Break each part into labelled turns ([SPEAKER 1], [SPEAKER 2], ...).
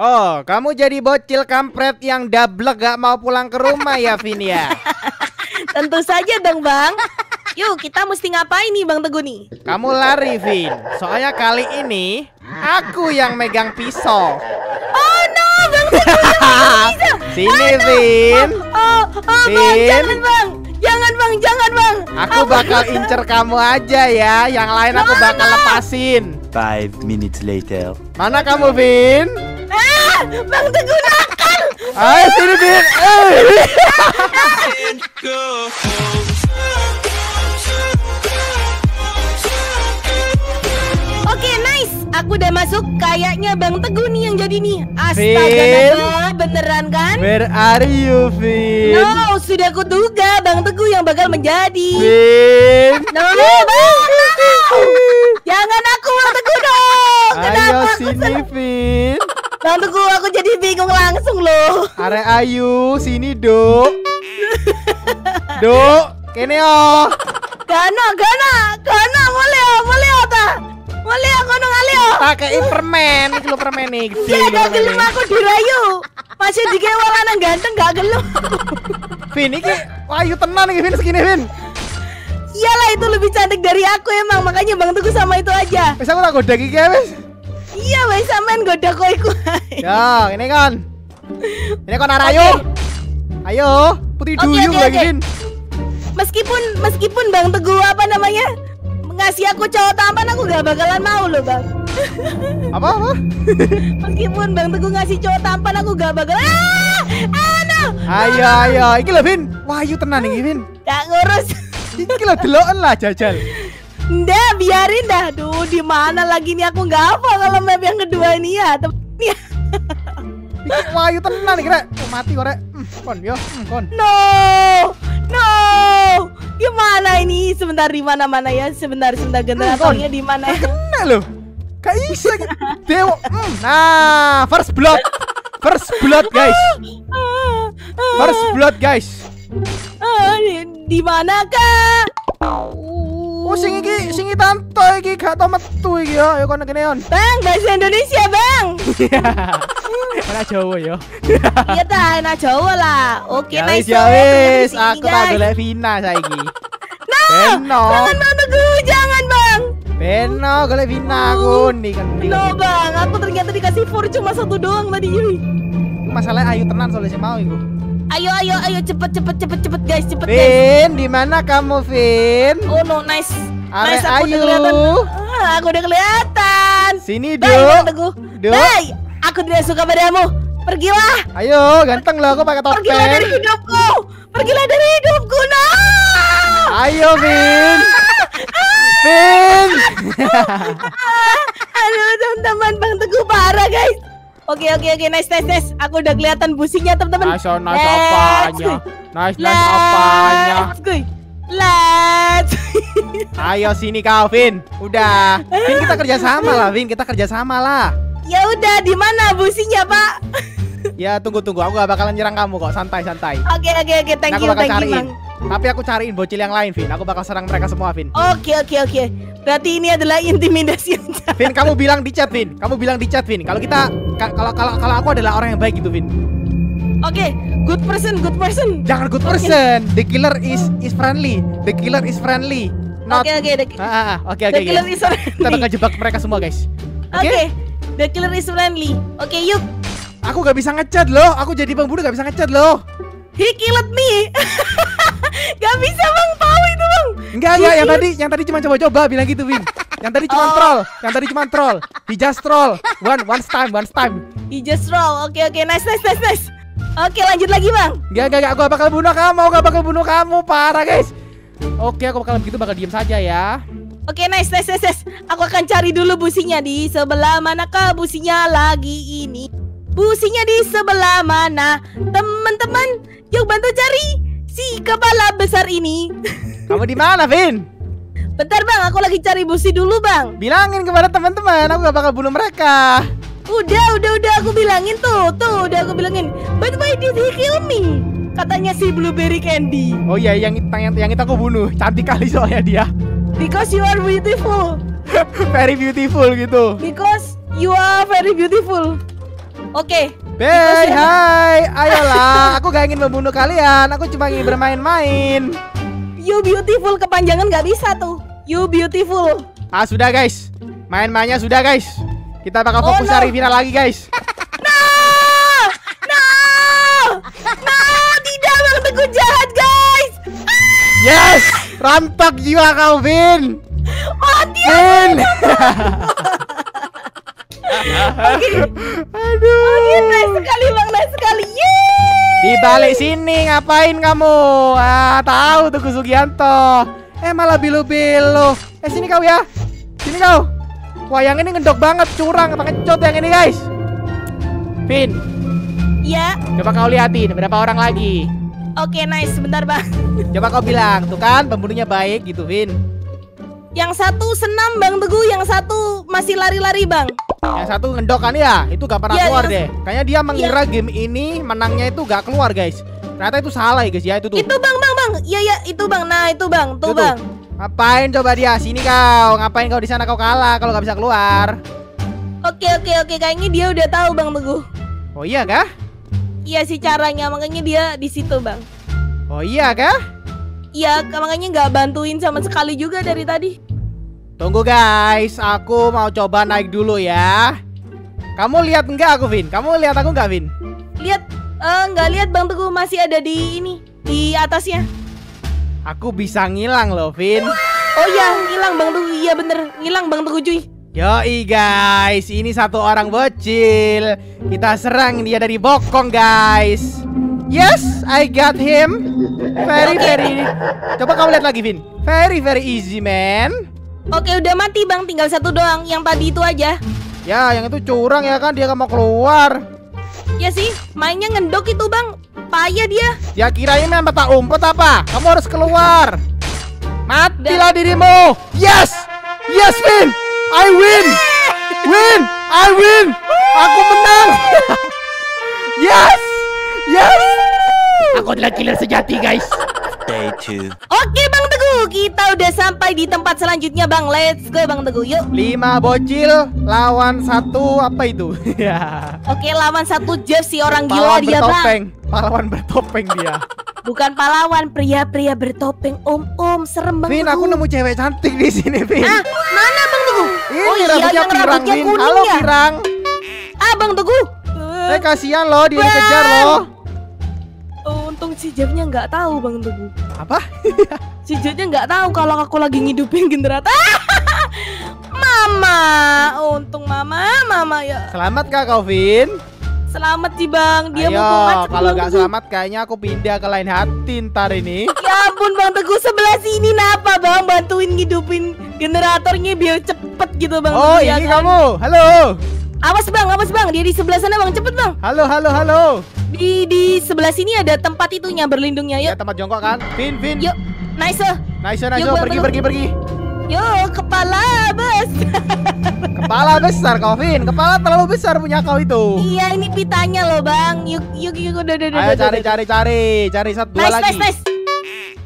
[SPEAKER 1] Oh, kamu jadi bocil kampret yang dablek gak mau pulang ke rumah ya, Vin ya?
[SPEAKER 2] Tentu saja dong bang. Yuk kita mesti ngapain nih bang Teguh nih?
[SPEAKER 1] Kamu lari, Vin. Soalnya kali ini aku yang megang pisau.
[SPEAKER 2] Oh no, bang Teguh yang bisa.
[SPEAKER 1] Sini, Vin.
[SPEAKER 2] Oh, oh, oh bang,
[SPEAKER 1] Vin.
[SPEAKER 2] jangan bang, jangan bang, jangan bang.
[SPEAKER 1] Aku bakal incer kamu aja ya. Yang lain aku bakal lepasin.
[SPEAKER 3] Five minutes later.
[SPEAKER 1] Mana kamu, Vin?
[SPEAKER 2] Ah, bang Teguh nakal.
[SPEAKER 1] Ayo sini, Vin.
[SPEAKER 2] Oke nice, aku udah masuk. Kayaknya bang Teguh nih yang jadi nih. Astaga,
[SPEAKER 1] Vin.
[SPEAKER 2] Beneran kan?
[SPEAKER 1] Where are you, Vin?
[SPEAKER 2] No, sudah kuduga Bang Teguh yang bakal menjadi.
[SPEAKER 1] Vin.
[SPEAKER 2] No, Bang aku Bang Teguh dong.
[SPEAKER 1] Ayo
[SPEAKER 2] Salah-
[SPEAKER 1] Vin.
[SPEAKER 2] Bang Teguh aku jadi bingung langsung loh.
[SPEAKER 1] Are ayu, sini, Dok. Dok, kene oh.
[SPEAKER 2] Gana, gana, gana, boleh oh, boleh oh ta. Oh, kono kali oh.
[SPEAKER 1] Pakai permen, iki lho permen nih,
[SPEAKER 2] Ya
[SPEAKER 1] lho
[SPEAKER 2] gak gelem aku dirayu. Masih dikewa lanang ganteng gak gelem.
[SPEAKER 1] Vin, iki ayu tenan iki Vin segini Vin.
[SPEAKER 2] Iyalah itu lebih cantik dari aku emang makanya Bang Teguh sama itu aja.
[SPEAKER 1] Wis aku tak godak iki ya, wis.
[SPEAKER 2] Iya wes sampean goda kowe iku.
[SPEAKER 1] Ya, ini kan. Ini kan Arayo. Ayo, putih
[SPEAKER 2] Oke,
[SPEAKER 1] duyung
[SPEAKER 2] oke,
[SPEAKER 1] lagi. Vin.
[SPEAKER 2] Meskipun meskipun Bang Teguh apa namanya ngasih aku cowok tampan aku gak bakalan mau loh Bang.
[SPEAKER 1] Apa apa?
[SPEAKER 2] Meskipun Bang Teguh ngasih cowok tampan aku gak bakalan. Ah, ah no.
[SPEAKER 1] Ayo ayo, iki lho Vin. Wah, ayu tenan iki Vin.
[SPEAKER 2] Gak ngurus.
[SPEAKER 1] Iki lho deloken lah jajal.
[SPEAKER 2] Ndah biarin dah. Duh di mana lagi nih aku nggak apa kalau map yang kedua ini ya. Tem ya.
[SPEAKER 1] Iki wah ayu tenan iki rek. Oh, mati kok rek. Hmm, kon yo, hmm, kon.
[SPEAKER 2] No, no. Gimana ini? Sebentar di mana mana ya? Sebentar sebentar generatornya di mana ya?
[SPEAKER 1] Kena bisa iki. Dewa. Hmm. Nah, first blood. First blood, guys. First blood, guys.
[SPEAKER 2] Ah, di, di mana kak?
[SPEAKER 1] Oh sing iki sing tanto iki gak tau metu iki ya. Ya kono kene on.
[SPEAKER 2] Bang, bahasa Indonesia bang.
[SPEAKER 1] Mana Jawa ya.
[SPEAKER 2] Iya ta, anak Jawa lah. Oke,
[SPEAKER 1] Ya
[SPEAKER 2] nice.
[SPEAKER 1] ya wis,
[SPEAKER 2] sini,
[SPEAKER 1] aku tak golek Vina saiki.
[SPEAKER 2] No,
[SPEAKER 1] Beno.
[SPEAKER 2] jangan bang Teguh, jangan bang.
[SPEAKER 1] Beno golek Vina aku nih kan. nih,
[SPEAKER 2] No
[SPEAKER 1] kan.
[SPEAKER 2] bang, aku ternyata dikasih four cuma satu doang tadi.
[SPEAKER 1] Masalahnya ayu tenan soalnya sih mau iku.
[SPEAKER 2] Ayo, ayo, ayo, cepet, cepet, cepet, cepet guys, cepet guys.
[SPEAKER 1] Vin, di mana kamu Vin?
[SPEAKER 2] Oh no, nice.
[SPEAKER 1] Are
[SPEAKER 2] nice, aku udah kelihatan. Ah, aku udah kelihatan.
[SPEAKER 1] Sini.
[SPEAKER 2] Teguh.
[SPEAKER 1] Duk.
[SPEAKER 2] Bye. Aku tidak suka padamu. Pergilah.
[SPEAKER 1] Ayo, ganteng loh aku pakai
[SPEAKER 2] Pergilah dari
[SPEAKER 1] topeng.
[SPEAKER 2] hidupku. Pergilah dari hidupku. No.
[SPEAKER 1] Ayo, Vin. Vin.
[SPEAKER 2] Ah, Aduh, teman-teman Bang Teguh parah, guys. Oke, oke, oke. Nice, nice, nice. Aku udah kelihatan businya, teman-teman.
[SPEAKER 1] Nice, oh, nice
[SPEAKER 2] Let's
[SPEAKER 1] apanya? Nice, nice apanya?
[SPEAKER 2] Let's go. Let's.
[SPEAKER 1] Ayo sini kau, Vin. Udah. Vin kita kerja sama lah, Vin. Kita kerja sama lah.
[SPEAKER 2] ya udah, di mana businya, Pak?
[SPEAKER 1] Ya tunggu tunggu. Aku gak bakalan nyerang kamu kok. Santai santai.
[SPEAKER 2] Oke, oke, oke. Thank
[SPEAKER 1] Nah, aku
[SPEAKER 2] you,
[SPEAKER 1] bakal
[SPEAKER 2] thank you,
[SPEAKER 1] cariin.
[SPEAKER 2] Bang.
[SPEAKER 1] Tapi aku cariin bocil yang lain, Vin. Aku bakal serang mereka semua, Vin.
[SPEAKER 2] Oke, oke, oke. Berarti ini adalah intimidasi.
[SPEAKER 1] Vin, kamu bilang di chat, Vin. Kamu bilang di chat, Vin. Kalau kita ka- kalau kalau kalau aku adalah orang yang baik gitu, Vin.
[SPEAKER 2] Oke, good person, good person.
[SPEAKER 1] Jangan good person. The killer is is friendly. The killer is friendly. Not
[SPEAKER 2] Oke, oke, the,
[SPEAKER 1] Ah, ah, ah. Oke, oke,
[SPEAKER 2] the
[SPEAKER 1] oke.
[SPEAKER 2] killer is
[SPEAKER 1] Kita
[SPEAKER 2] friendly.
[SPEAKER 1] bakal jebak mereka semua, guys.
[SPEAKER 2] Oke,
[SPEAKER 1] Oke?
[SPEAKER 2] the killer is friendly. Oke, yuk.
[SPEAKER 1] Aku gak bisa ngechat loh. Aku jadi pembunuh gak bisa ngechat loh.
[SPEAKER 2] He killed me. Gak bisa bang, tahu itu bang.
[SPEAKER 1] Enggak, enggak. Yang tadi yang tadi cuma coba-coba bilang gitu, Vin. Yang tadi cuma
[SPEAKER 2] Oh.
[SPEAKER 1] troll. Yang tadi cuma troll. He just troll. One one time, one time.
[SPEAKER 2] He just roll. Oke, oke, nice, nice, nice, nice. Oke, lanjut lagi bang.
[SPEAKER 1] Enggak, enggak, enggak. Aku gak bakal bunuh kamu. Aku gak bakal bunuh kamu. Parah, guys. Oke, aku bakal begitu bakal diem saja ya.
[SPEAKER 2] Oke, nice, nice, nice, nice. Aku akan cari dulu businya di sebelah manakah businya lagi ini. Businya di sebelah mana? Teman-teman, yuk bantu cari si kepala besar ini.
[SPEAKER 1] Kamu di mana, Vin?
[SPEAKER 2] Bentar bang, aku lagi cari busi dulu bang.
[SPEAKER 1] Bilangin kepada teman-teman, aku gak bakal bunuh mereka.
[SPEAKER 2] Udah, udah, udah aku bilangin tuh, tuh udah aku bilangin. But why did he kill me? Katanya si blueberry candy.
[SPEAKER 1] Oh iya, yang yang, yang itu aku bunuh. Cantik kali soalnya dia.
[SPEAKER 2] Because you are beautiful.
[SPEAKER 1] Very beautiful gitu.
[SPEAKER 2] Because you are very beautiful. Oke.
[SPEAKER 1] Hey, hai, ayolah. Aku gak ingin membunuh kalian. Aku cuma ingin bermain-main.
[SPEAKER 2] You beautiful kepanjangan nggak bisa tuh. You beautiful.
[SPEAKER 1] Ah, sudah guys. Main-mainnya sudah guys. Kita bakal
[SPEAKER 2] Oh,
[SPEAKER 1] fokus
[SPEAKER 2] no.
[SPEAKER 1] cari final lagi guys.
[SPEAKER 2] No! No! No! Tidak Bang Teguh jahat guys.
[SPEAKER 1] Yes, rantak jiwa kau, Vin.
[SPEAKER 2] Mati.
[SPEAKER 1] Vin. Aduh.
[SPEAKER 2] Oke, nice sekali Bang, nice sekali. Yeay!
[SPEAKER 1] Di balik sini ngapain kamu? Ah, tahu tuh Kusugianto. Eh malah bilu-bilu. Eh sini kau ya. Sini kau. Wah, yang ini ngedok banget, curang, apa ngecot yang ini, guys. Vin,
[SPEAKER 2] Ya,
[SPEAKER 1] coba kau liatin berapa orang lagi.
[SPEAKER 2] oke nice. Sebentar Bang.
[SPEAKER 1] Coba kau bilang, tuh kan pembunuhnya baik gitu, Vin.
[SPEAKER 2] Yang satu senam Bang Teguh, yang satu masih lari-lari Bang.
[SPEAKER 1] Yang satu ngedok kan ya, itu gak pernah
[SPEAKER 2] Iya,
[SPEAKER 1] keluar
[SPEAKER 2] yang-
[SPEAKER 1] deh. Kayaknya dia mengira game ini menangnya itu gak keluar, guys. Ternyata itu salah ya, guys ya, itu tuh.
[SPEAKER 2] Itu Bang, Bang, Iya, ya, itu Bang. Nah, itu Bang. Tuh,
[SPEAKER 1] Itu tuh.
[SPEAKER 2] Bang.
[SPEAKER 1] Ngapain coba dia? Sini kau. Ngapain kau di sana kau kalah kalau gak bisa keluar?
[SPEAKER 2] Oke, oke, oke. Kayaknya dia udah tahu Bang Teguh.
[SPEAKER 1] Oh iya kah?
[SPEAKER 2] Iya sih caranya, makanya dia di situ Bang.
[SPEAKER 1] Oh iya kah?
[SPEAKER 2] Iya, makanya nggak bantuin sama sekali juga dari tadi.
[SPEAKER 1] Tunggu guys, aku mau coba naik dulu ya. Kamu lihat enggak aku, Vin? Kamu lihat aku enggak, Vin?
[SPEAKER 2] Lihat, eh, nggak lihat Bang Teguh masih ada di ini, di atasnya.
[SPEAKER 1] Aku bisa ngilang loh, Vin.
[SPEAKER 2] Oh iya, ngilang Bang Teguh. Iya bener, ngilang Bang Teguh cuy.
[SPEAKER 1] Yoi guys, ini satu orang bocil. Kita serang dia dari bokong guys. Yes, I got him. Very very. Coba kamu lihat lagi, Vin. Very very easy, man.
[SPEAKER 2] Oke, udah mati Bang. Tinggal satu doang. Yang tadi itu aja.
[SPEAKER 1] Ya, yang itu curang ya kan dia nggak mau keluar.
[SPEAKER 2] Ya sih, mainnya ngendok itu Bang. Payah dia.
[SPEAKER 1] Dia kirain main peta umpet apa? Kamu harus keluar. Matilah dirimu. Yes, yes, Vin. I win. Win, I win. Aku menang. yes, yes. Aku adalah killer sejati, guys.
[SPEAKER 3] Day 2.
[SPEAKER 2] Oke Bang Teguh, kita udah sampai di tempat selanjutnya Bang. Let's go Bang Teguh, yuk.
[SPEAKER 1] Lima bocil lawan satu apa itu? ya.
[SPEAKER 2] Oke, lawan satu Jeff si orang gila
[SPEAKER 1] Pahlawan
[SPEAKER 2] dia Bang.
[SPEAKER 1] bertopeng. Pahlawan bertopeng dia.
[SPEAKER 2] Bukan pahlawan, pria-pria bertopeng om-om. Serem Bang
[SPEAKER 1] Vin,
[SPEAKER 2] Teguh.
[SPEAKER 1] aku nemu cewek cantik di sini, Vin.
[SPEAKER 2] Ah, mana Bang Teguh?
[SPEAKER 1] Ini
[SPEAKER 2] oh iya,
[SPEAKER 1] rambutnya
[SPEAKER 2] yang
[SPEAKER 1] pirang,
[SPEAKER 2] rambutnya
[SPEAKER 1] Vin.
[SPEAKER 2] kuning
[SPEAKER 1] Halo,
[SPEAKER 2] ya.
[SPEAKER 1] pirang.
[SPEAKER 2] Ah, Bang Teguh.
[SPEAKER 1] Eh, kasihan loh, dia dikejar
[SPEAKER 2] Bang.
[SPEAKER 1] loh.
[SPEAKER 2] Oh, untung si Jeffnya nggak tahu Bang Teguh.
[SPEAKER 1] Apa?
[SPEAKER 2] Si Jeffnya nggak tahu kalau aku lagi ngidupin generator. Mama, untung Mama, Mama ya.
[SPEAKER 1] Selamat kak kau, Vin?
[SPEAKER 2] Selamat sih Bang, dia
[SPEAKER 1] Ayo,
[SPEAKER 2] mau
[SPEAKER 1] kalau nggak selamat kayaknya aku pindah ke lain hati ntar ini.
[SPEAKER 2] Ya ampun Bang Teguh sebelah sini napa Bang bantuin ngidupin generatornya biar cepet gitu Bang
[SPEAKER 1] Oh,
[SPEAKER 2] Teguh, ya
[SPEAKER 1] ini
[SPEAKER 2] kan?
[SPEAKER 1] kamu. Halo.
[SPEAKER 2] Awas Bang, awas Bang, dia di sebelah sana Bang, cepet Bang.
[SPEAKER 1] Halo, halo, halo.
[SPEAKER 2] Di di sebelah sini ada tempat itunya berlindungnya.
[SPEAKER 1] Ya
[SPEAKER 2] Yuk,
[SPEAKER 1] tempat jongkok kan? Vin, Vin.
[SPEAKER 2] yuk. Nice.
[SPEAKER 1] Nice, nice.
[SPEAKER 2] Yuk,
[SPEAKER 1] pergi, pergi, pergi.
[SPEAKER 2] Yuk, kepala bos.
[SPEAKER 1] Kepala besar kau, Vin. Kepala terlalu besar punya kau itu.
[SPEAKER 2] iya, ini pitanya loh Bang. Yuk, yuk, yuk, udah, udah, udah.
[SPEAKER 1] Ayo cari, cari, cari. Cari satu, dua
[SPEAKER 2] Nice,
[SPEAKER 1] lagi.
[SPEAKER 2] nice, nice.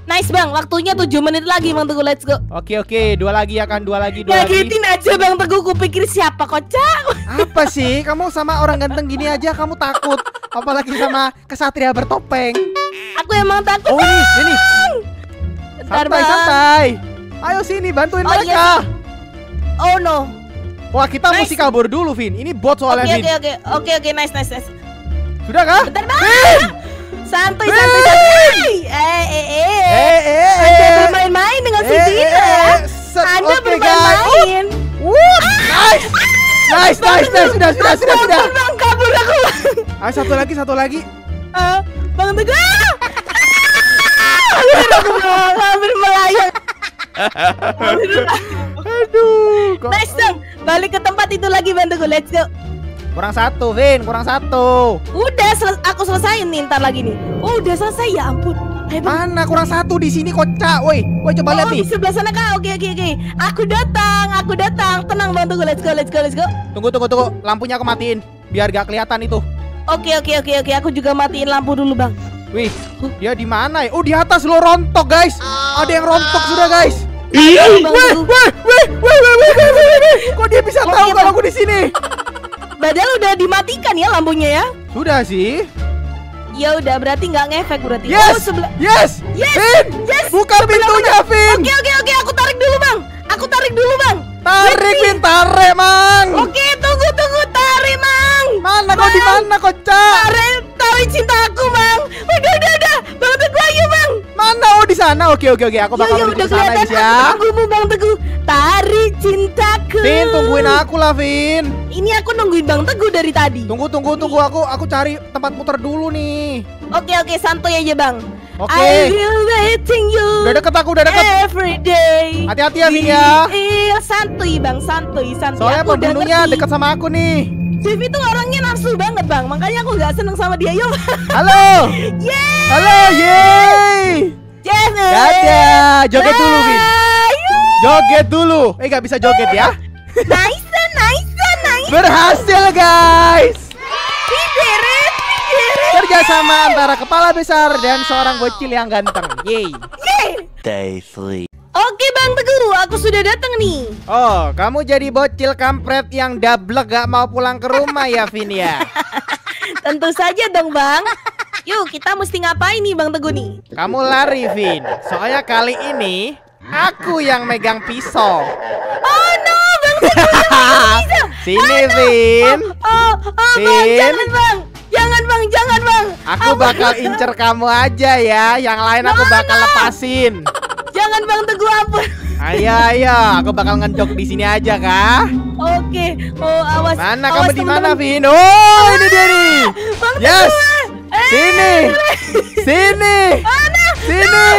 [SPEAKER 2] Nice Bang, waktunya 7 menit lagi Bang Teguh, let's go.
[SPEAKER 1] Oke, oke. Dua lagi ya kan? Dua lagi, dua lagi.
[SPEAKER 2] Ngagetin aja Bang Teguh, kupikir siapa kocak.
[SPEAKER 1] Apa sih? Kamu sama orang ganteng gini aja kamu takut. Apalagi sama kesatria bertopeng.
[SPEAKER 2] Aku emang takut.
[SPEAKER 1] Oh, ini, ini.
[SPEAKER 2] Bentar,
[SPEAKER 1] Santai,
[SPEAKER 2] Bang.
[SPEAKER 1] santai. Ayo sini bantuin
[SPEAKER 2] Oh, iya
[SPEAKER 1] mereka.
[SPEAKER 2] Oh no.
[SPEAKER 1] Wah, kita
[SPEAKER 2] Nice.
[SPEAKER 1] mesti kabur dulu, Vin. Ini bot soalnya, Vin.
[SPEAKER 2] oke oke oke oke nice nice nice.
[SPEAKER 1] Sudah kah?
[SPEAKER 2] Bentar bang. Santai santai santai. Eh eh eh.
[SPEAKER 1] Eh, eh,
[SPEAKER 2] Anda
[SPEAKER 1] eh.
[SPEAKER 2] bermain-main dengan si
[SPEAKER 1] Eh,
[SPEAKER 2] Dina
[SPEAKER 1] eh,
[SPEAKER 2] ya.
[SPEAKER 1] eh. Set,
[SPEAKER 2] Anda
[SPEAKER 1] guys.
[SPEAKER 2] bermain-main.
[SPEAKER 1] Wuh, nice. Nice, nice, nice. Sudah, sudah,
[SPEAKER 2] Aku
[SPEAKER 1] sudah, sudah.
[SPEAKER 2] Bang, kabur aku.
[SPEAKER 1] Ayo satu lagi, satu lagi.
[SPEAKER 2] Ah, Bang Teguh. Hampir melayang.
[SPEAKER 1] Aduh, kok
[SPEAKER 2] Nice dong. Balik ke tempat itu lagi Bang Teguh. Let's go.
[SPEAKER 1] kurang satu, Vin. Kurang satu.
[SPEAKER 2] Udah sel- aku selesaiin nih ntar lagi nih. Oh, udah selesai ya ampun. Ayo.
[SPEAKER 1] Mana kurang satu di sini kocak, woi. Woi, coba lihat
[SPEAKER 2] oh,
[SPEAKER 1] nih.
[SPEAKER 2] di sebelah sana kak. Oke oke oke. Aku datang, aku datang. Tenang bang, tunggu. Let's go, let's go, let's go.
[SPEAKER 1] Tunggu, tunggu, tunggu. Lampunya aku matiin biar gak kelihatan itu.
[SPEAKER 2] Oke oke oke oke. Aku juga matiin lampu dulu bang.
[SPEAKER 1] Wih, dia di mana ya? Oh, di atas lo rontok, guys. Ada yang rontok sudah, guys.
[SPEAKER 2] Tunggu.
[SPEAKER 1] weh, weh, weh, weh, weh, weh, weh, weh. Kok dia bisa
[SPEAKER 2] Oke,
[SPEAKER 1] tahu kalau aku di sini?
[SPEAKER 2] Padahal udah dimatikan ya lampunya ya.
[SPEAKER 1] Sudah sih.
[SPEAKER 2] Ya udah berarti nggak ngefek berarti. Oh,
[SPEAKER 1] Yes.
[SPEAKER 2] sebelah.
[SPEAKER 1] Yes.
[SPEAKER 2] Yes.
[SPEAKER 1] Vin,
[SPEAKER 2] Yes.
[SPEAKER 1] buka pintunya, Vin.
[SPEAKER 2] Oke oke oke aku tarik dulu bang. Aku tarik dulu bang.
[SPEAKER 1] Tarik, Vin, tarik, Mang.
[SPEAKER 2] Oke tunggu tunggu tarik mang.
[SPEAKER 1] Mana kau di mana kau, sana. Oke, oke, oke. Aku bakal menuju ke sana, guys ya.
[SPEAKER 2] aku bang Teguh. Tarik cintaku.
[SPEAKER 1] Vin, tungguin aku lah, Vin.
[SPEAKER 2] Ini aku nungguin bang Teguh dari tadi.
[SPEAKER 1] Tunggu, tunggu, tunggu. Aku aku cari tempat muter dulu nih.
[SPEAKER 2] Oke oke santuy aja bang.
[SPEAKER 1] Oke.
[SPEAKER 2] I will waiting you.
[SPEAKER 1] Udah deket aku, udah deket.
[SPEAKER 2] Every day.
[SPEAKER 1] Hati-hati ya, Vin ya.
[SPEAKER 2] Iya santuy bang santuy santuy.
[SPEAKER 1] Soalnya
[SPEAKER 2] Aku
[SPEAKER 1] pembunuhnya dekat sama aku nih.
[SPEAKER 2] Vivi tuh orangnya nafsu banget bang, makanya aku nggak seneng sama dia. Yuk,
[SPEAKER 1] Halo.
[SPEAKER 2] yeay,
[SPEAKER 1] Halo, yeay. Joget dulu, Vin.
[SPEAKER 2] Ayo,
[SPEAKER 1] Joget dulu. Eh, gak bisa joget ya.
[SPEAKER 2] nice, nice, nice.
[SPEAKER 1] Berhasil, guys.
[SPEAKER 2] Bideret.
[SPEAKER 1] Kerjasama antara kepala besar dan seorang bocil yang ganteng. Yeay.
[SPEAKER 2] Yeay.
[SPEAKER 3] Day 3.
[SPEAKER 2] Oke bang Teguh, aku sudah datang nih.
[SPEAKER 1] Oh, kamu jadi bocil kampret yang dablek gak mau pulang ke rumah ya, Vin ya?
[SPEAKER 2] Tentu saja dong bang. Yuk kita mesti ngapain nih bang Teguh nih?
[SPEAKER 1] Kamu lari, Vin. Soalnya kali ini aku yang megang pisau.
[SPEAKER 2] Oh no, bang
[SPEAKER 1] Sini, Vin.
[SPEAKER 2] Oh, oh bang,
[SPEAKER 1] Vin.
[SPEAKER 2] jangan bang, jangan bang, jangan bang.
[SPEAKER 1] Aku bakal incer kamu aja ya. Yang lain aku bakal lepasin.
[SPEAKER 2] Jangan bang Teguh ampun.
[SPEAKER 1] Ayo, ayo. Aku bakal ngejok di sini aja, kah?
[SPEAKER 2] Oke, oh awas.
[SPEAKER 1] Mana
[SPEAKER 2] awas,
[SPEAKER 1] kamu di mana. Vin? Oh, ini dia nih.
[SPEAKER 2] Bang
[SPEAKER 1] Yes.
[SPEAKER 2] Teguh. Eh,
[SPEAKER 1] Sini. Sini. Sini.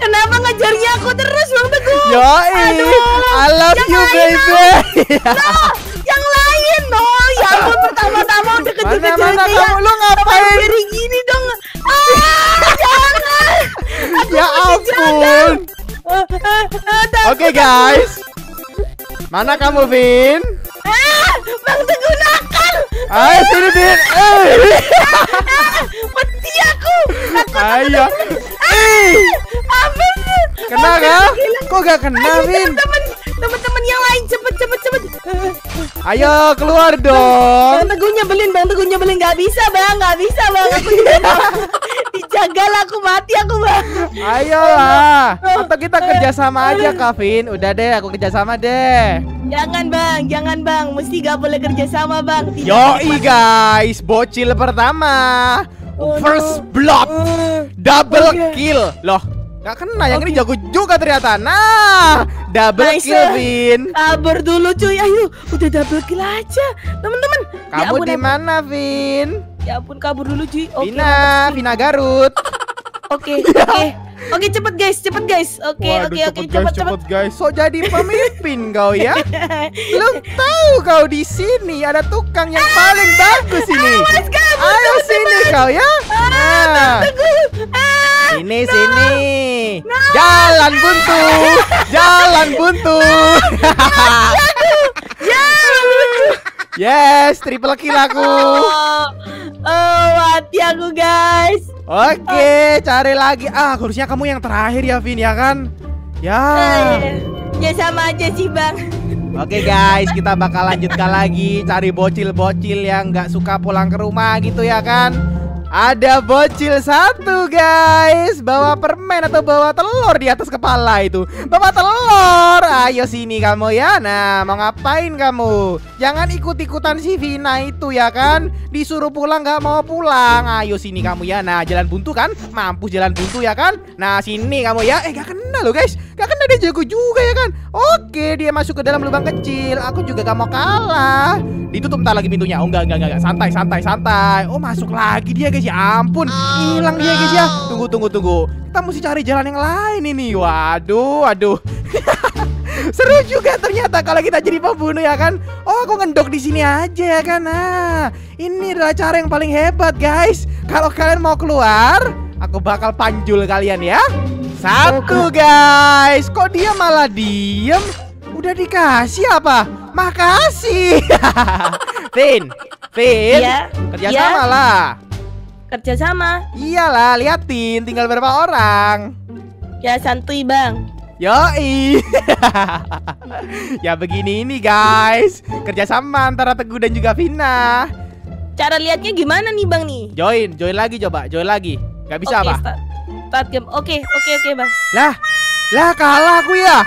[SPEAKER 2] Kenapa ngejarnya aku terus bang Teguh?
[SPEAKER 1] Yoi.
[SPEAKER 2] Aduh.
[SPEAKER 1] I love
[SPEAKER 2] Yang
[SPEAKER 1] you,
[SPEAKER 2] lain,
[SPEAKER 1] baby.
[SPEAKER 2] No, yang lain no. Ya ampun pertama-tama udah kejar-kejar
[SPEAKER 1] Mana, kamu? Lu ngapain?
[SPEAKER 2] Dari gini dong. Ah, jangan.
[SPEAKER 1] Ya ampun. Oke, guys. Mana kamu, Vin? Ayo sini. Eh.
[SPEAKER 2] Ah, mati aku.
[SPEAKER 1] Ayo.
[SPEAKER 2] Apa sih?
[SPEAKER 1] Kena
[SPEAKER 2] gila.
[SPEAKER 1] Kok gak kena, Vin?
[SPEAKER 2] teman-teman, yang lain cepet cepet cepet.
[SPEAKER 1] Ayo keluar dong.
[SPEAKER 2] Bang Teguh nyebelin, Bang Teguh nyebelin nggak bisa bang, nggak bisa bang. Aku dijaga lah, aku mati aku bang.
[SPEAKER 1] Ayolah. Atau kita kerjasama aja, Kavin. Udah deh, aku kerjasama deh.
[SPEAKER 2] Jangan bang, jangan bang, mesti gak boleh kerja sama bang. Tidak
[SPEAKER 1] Yoi guys, bocil pertama.
[SPEAKER 2] Oh,
[SPEAKER 1] First
[SPEAKER 2] no.
[SPEAKER 1] blood,
[SPEAKER 2] Eh,
[SPEAKER 1] double
[SPEAKER 2] Oke.
[SPEAKER 1] kill. Loh, gak kena. Yang ini jago juga ternyata. Nah, double
[SPEAKER 2] Nice.
[SPEAKER 1] kill, Vin.
[SPEAKER 2] Kabur dulu cuy, ayo, udah double kill aja, teman-teman. Ya
[SPEAKER 1] Kamu
[SPEAKER 2] ampun,
[SPEAKER 1] di
[SPEAKER 2] ampun.
[SPEAKER 1] mana, Vin?
[SPEAKER 2] Ya ampun, kabur dulu cuy. Oke,
[SPEAKER 1] Vina, Vina Garut.
[SPEAKER 2] oke, oke, oke, cepet guys, cepet guys. Oke, oke, oke,
[SPEAKER 1] cepet,
[SPEAKER 2] cepet,
[SPEAKER 1] guys,
[SPEAKER 2] cepet.
[SPEAKER 1] cepet guys. So jadi pemimpin kau ya? Lu tahu kau di sini ada tukang yang paling bagus ini.
[SPEAKER 2] Awas, kabur,
[SPEAKER 1] Ayo sini kau ya. Nah,
[SPEAKER 2] Ah,
[SPEAKER 1] sini sini. Jalan buntu, jalan buntu.
[SPEAKER 2] ya.
[SPEAKER 1] yes, triple kill aku.
[SPEAKER 2] Oh, mati aku guys.
[SPEAKER 1] Oke, cari lagi. Ah, harusnya kamu yang terakhir ya, Vin ya kan? Ya.
[SPEAKER 2] Eh, Ya sama aja sih bang.
[SPEAKER 1] Oke guys, kita bakal lanjutkan lagi cari bocil-bocil yang nggak suka pulang ke rumah gitu ya kan? Ada bocil satu guys. Bawa permen atau bawa telur di atas kepala itu. Bawa telur. Ayo sini kamu ya. Nah mau ngapain kamu? Jangan ikut-ikutan si Vina itu ya kan? Disuruh pulang nggak mau pulang. Ayo sini kamu ya. Nah jalan buntu kan? Mampus jalan buntu ya kan? Nah sini kamu ya. Eh gak kena loh guys. Gak kena dia jago juga ya kan? Oke dia masuk ke dalam lubang kecil. Aku juga gak mau kalah. Ditutup ntar lagi pintunya. Oh enggak enggak enggak Santai santai santai. Oh masuk lagi dia guys Ya ampun Hilang dia guys ya Tunggu tunggu tunggu Kita mesti cari jalan yang lain ini Waduh waduh Seru juga ternyata kalau kita jadi pembunuh ya kan. Oh, aku ngendok di sini aja ya kan. Nah, ini adalah cara yang paling hebat, guys. Kalau kalian mau keluar, aku bakal panjul kalian ya. Satu, guys. Kok dia malah diem? Udah dikasih apa? Makasih. Vin, Vin,
[SPEAKER 2] Iya,
[SPEAKER 1] kerjasama
[SPEAKER 2] iya.
[SPEAKER 1] lah.
[SPEAKER 2] Kerja sama.
[SPEAKER 1] Iyalah, liatin tinggal berapa orang.
[SPEAKER 2] Ya santuy bang.
[SPEAKER 1] Yoi. ya begini ini guys. Kerjasama antara Teguh dan juga Vina.
[SPEAKER 2] Cara lihatnya gimana nih bang nih?
[SPEAKER 1] Join, join lagi coba, join lagi. Gak bisa
[SPEAKER 2] Oke,
[SPEAKER 1] apa?
[SPEAKER 2] Start, start game. Oke, oke, oke bang.
[SPEAKER 1] Lah, lah kalah aku ya.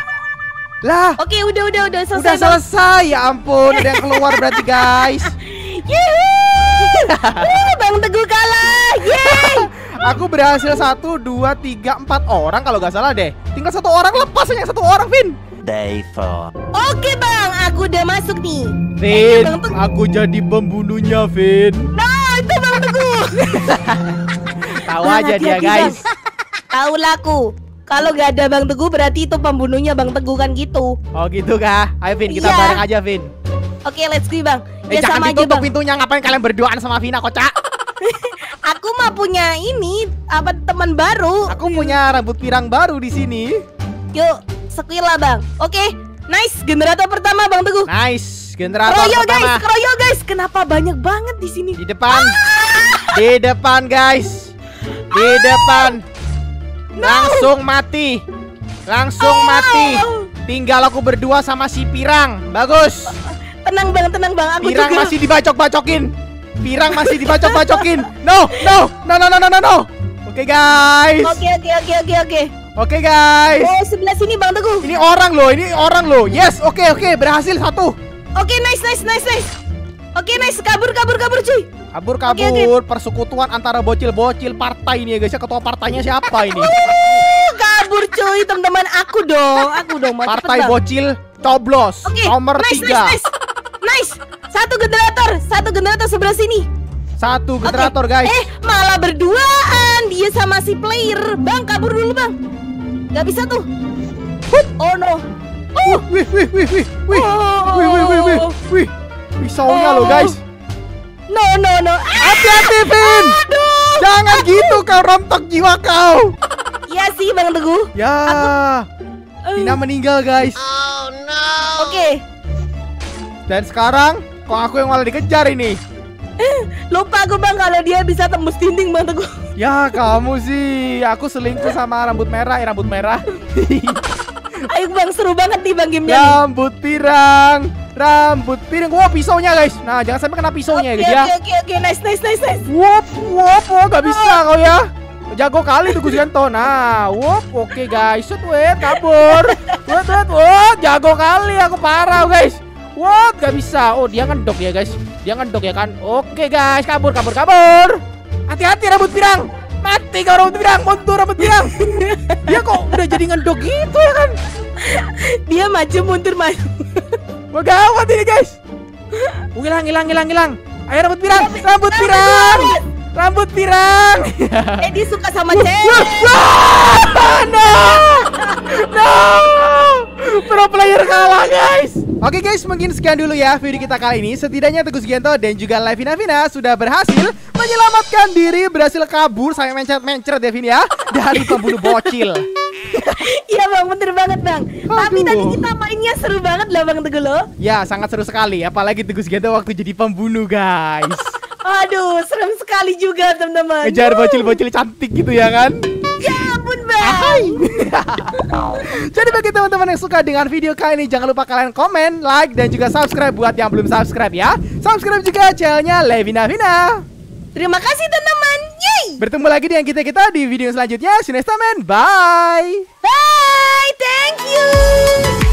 [SPEAKER 1] Lah,
[SPEAKER 2] Oke, udah, udah, udah selesai.
[SPEAKER 1] udah
[SPEAKER 2] Bang.
[SPEAKER 1] selesai. Ya ampun, ada yang keluar berarti guys.
[SPEAKER 2] Yeay! Bang Teguh kalah. Yeay!
[SPEAKER 1] Aku berhasil satu, dua, tiga, empat orang kalau nggak salah deh. Tinggal satu orang lepas hanya satu orang, Vin.
[SPEAKER 3] Day 4.
[SPEAKER 2] Oke bang, aku udah masuk nih.
[SPEAKER 1] Vin, aku jadi pembunuhnya, Vin.
[SPEAKER 2] Nah, itu bang Teguh.
[SPEAKER 1] Tahu aja dia, guys.
[SPEAKER 2] Tahu laku. Kalau gak ada bang Teguh berarti itu pembunuhnya bang Teguh kan gitu.
[SPEAKER 1] Oh gitu kah? Ayo Vin, kita
[SPEAKER 2] Iya.
[SPEAKER 1] bareng aja, Vin.
[SPEAKER 2] Oke, let's go bang.
[SPEAKER 1] Eh,
[SPEAKER 2] Ya
[SPEAKER 1] jangan
[SPEAKER 2] sama aja
[SPEAKER 1] ditutup
[SPEAKER 2] bang.
[SPEAKER 1] pintunya. Ngapain kalian berduaan sama Vina, kocak?
[SPEAKER 2] Aku mah punya ini apa teman baru.
[SPEAKER 1] Aku punya rambut pirang baru di sini.
[SPEAKER 2] Yuk, sekilah bang. Oke, nice. Generator pertama bang Teguh.
[SPEAKER 1] Nice, generator
[SPEAKER 2] guys,
[SPEAKER 1] pertama
[SPEAKER 2] keroyok guys. Kenapa banyak banget di sini?
[SPEAKER 1] di depan. Di depan, guys. Di depan. Langsung mati. Langsung mati. Tinggal aku berdua sama si pirang. Bagus.
[SPEAKER 2] Tenang bang, tenang bang. Aku
[SPEAKER 1] Pirang
[SPEAKER 2] juga.
[SPEAKER 1] masih dibacok-bacokin. Pirang masih dibacok-bacokin. No, no, no, no, no, no, no, no. Oke guys.
[SPEAKER 2] Oke, oke, oke, oke, oke.
[SPEAKER 1] Oke guys.
[SPEAKER 2] Oh, sebelah sini bang Teguh.
[SPEAKER 1] Ini orang loh, ini orang loh. Yes, oke oke, berhasil satu.
[SPEAKER 2] Oke, nice, nice, nice, nice. Oke, nice. Kabur, kabur, kabur, cuy.
[SPEAKER 1] Kabur kabur, persekutuan antara bocil-bocil partai ini ya guys. Ya, Ketua partainya siapa ini?
[SPEAKER 2] Uh, kabur, cuy. Teman-teman aku dong. Aku dong.
[SPEAKER 1] Partai bocil coblos
[SPEAKER 2] Oke,
[SPEAKER 1] nomor
[SPEAKER 2] nice,
[SPEAKER 1] tiga.
[SPEAKER 2] Nice, nice. Nice. Satu generator, satu generator sebelah sini.
[SPEAKER 1] Satu generator guys.
[SPEAKER 2] Eh, malah berduaan dia sama si player. Bang, kabur dulu, Bang. Gak bisa tuh. Oh no. Oh.
[SPEAKER 1] Wih wih wih wih wih.
[SPEAKER 2] Oh.
[SPEAKER 1] Wih wih wih wih. Wih. Pisaunya loh
[SPEAKER 2] Oh.
[SPEAKER 1] guys.
[SPEAKER 2] No, no, no. Ah,
[SPEAKER 1] Hati-hati Vin.
[SPEAKER 2] aduh.
[SPEAKER 1] Jangan gitu kau rontok jiwa kau.
[SPEAKER 2] Iya sih, Bang Teguh.
[SPEAKER 1] Ya.
[SPEAKER 2] Eh,
[SPEAKER 1] Tina meninggal guys.
[SPEAKER 2] Oke.
[SPEAKER 1] Dan sekarang kok aku yang malah dikejar ini?
[SPEAKER 2] Lupa aku, Bang, kalau dia bisa tembus dinding, Bang Teguh.
[SPEAKER 1] Ya kamu sih, aku selingkuh sama rambut merah, eh rambut merah.
[SPEAKER 2] Ayo, Bang, seru banget nih, Bang, gamenya nih.
[SPEAKER 1] rambut pirang, rambut pirang. Wah pisaunya guys. Nah jangan sampai kena pisaunya ya
[SPEAKER 2] Oke,
[SPEAKER 1] guys ya.
[SPEAKER 2] oke, oke, oke. Nice, nice, nice, nice.
[SPEAKER 1] Wop, wop, oh gak bisa kau ya. Jago kali tuh Gus Yanto. Nah, wop, oke guys. Shoot, wait, kabur. Wait, wait, wait, jago kali aku parah guys. What, gak bisa. Oh, dia ngendok ya guys. Dia ngendok ya kan. Oke guys, kabur, kabur, kabur. Hati-hati rambut pirang. Mati kau rambut pirang, mundur rambut pirang. Dia kok udah jadi ngendok gitu ya kan?
[SPEAKER 2] Dia maju mundur maju.
[SPEAKER 1] Wah gawat ini guys. Oh, hilang, hilang, hilang, hilang. Ayo rambut pirang, rambut pirang, rambut pirang.
[SPEAKER 2] dia suka sama cewek.
[SPEAKER 1] Wah, no, no, pro player kalah guys. Oke guys, mungkin sekian dulu ya video kita kali ini. Setidaknya Teguh Sugianto dan juga Levina Vina sudah berhasil menyelamatkan diri, berhasil kabur sampai mencret-mencret ya Vin ya dari pembunuh bocil.
[SPEAKER 2] Iya bang, bener banget bang. Tapi
[SPEAKER 1] Aduh.
[SPEAKER 2] tadi kita mainnya seru banget lah bang Teguh lo.
[SPEAKER 1] Ya, sangat seru sekali. Apalagi Teguh Sugianto waktu jadi pembunuh guys.
[SPEAKER 2] Aduh, serem sekali juga teman-teman.
[SPEAKER 1] Ngejar bocil-bocil cantik gitu ya kan? Hai. Jadi bagi teman-teman yang suka dengan video kali ini jangan lupa kalian komen, like dan juga subscribe buat yang belum subscribe ya. Subscribe juga channelnya Levina Vina.
[SPEAKER 2] Terima kasih teman-teman.
[SPEAKER 1] Bertemu lagi dengan kita kita di video selanjutnya. See you next time and bye.
[SPEAKER 2] Bye. Thank you.